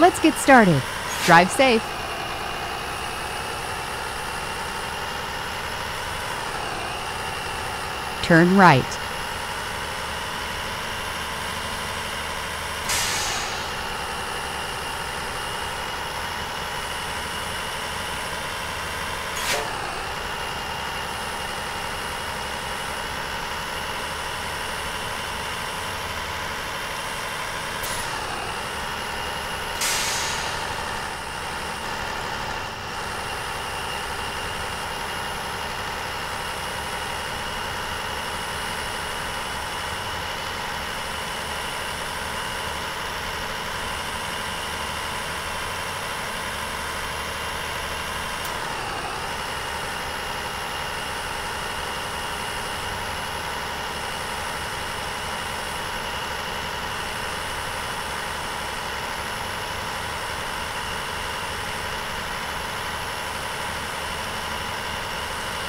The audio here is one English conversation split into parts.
Let's get started. Drive safe. Turn right.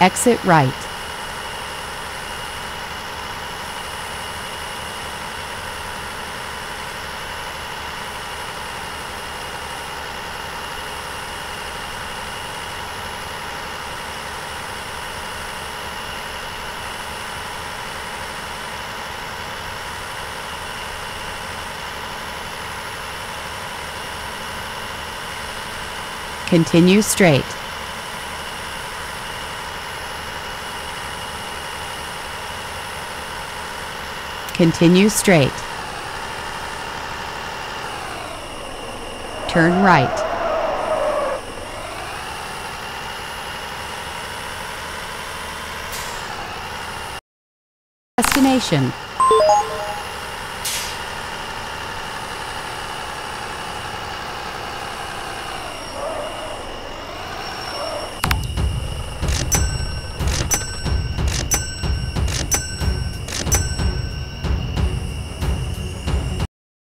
Exit right. Continue straight. Continue straight. Turn right. Destination.